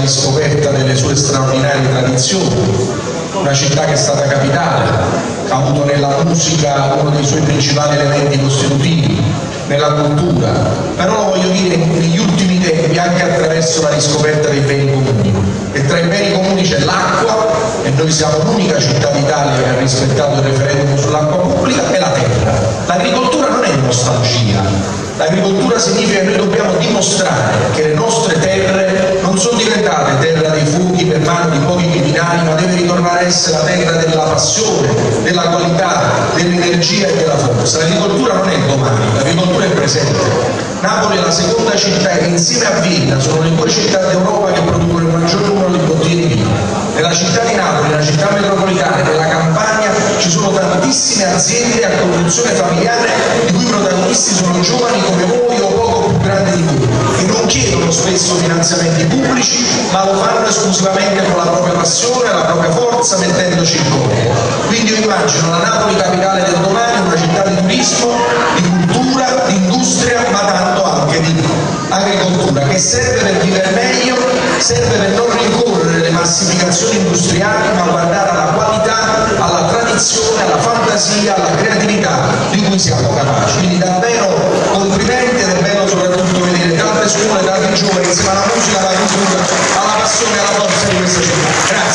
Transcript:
riscoperta delle sue straordinarie tradizioni, una città che è stata capitale, ha avuto nella musica uno dei suoi principali elementi costitutivi, nella cultura, però lo voglio dire negli ultimi tempi anche attraverso la riscoperta dei beni comuni. E tra i beni comuni c'è l'acqua, e noi siamo l'unica città d'Italia che ha rispettato il referendum sull'acqua pubblica, e la terra. L'agricoltura non è nostalgia, l'agricoltura significa che noi dobbiamo dimostrare che le nostre terre non sono diventate terra dei funghi per mano di pochi criminali, ma deve ritornare a essere la terra della passione, della qualità, dell'energia e della forza. L'agricoltura non è domani, l'agricoltura è presente. Napoli è la seconda città che insieme a Vienna sono le due città d'Europa che producono il maggior numero di bottiglie di vino. Nella città di Napoli, nella città metropolitana, nella campagna ci sono tantissime aziende a conduzione familiare i cui protagonisti sono giovani come voi spesso finanziamenti pubblici, ma lo fanno esclusivamente con la propria passione, la propria forza, mettendoci il cuore. Quindi io immagino la Napoli capitale del domani una città di turismo, di cultura, di industria, ma tanto anche di agricoltura, che serve per vivere meglio, serve per non rincorrere le massificazioni industriali, ma guardare alla qualità, alla tradizione, alla fantasia, alla creatività di cui siamo capaci. Quindi davvero tante scuole, tanti giovani insieme alla musica, alla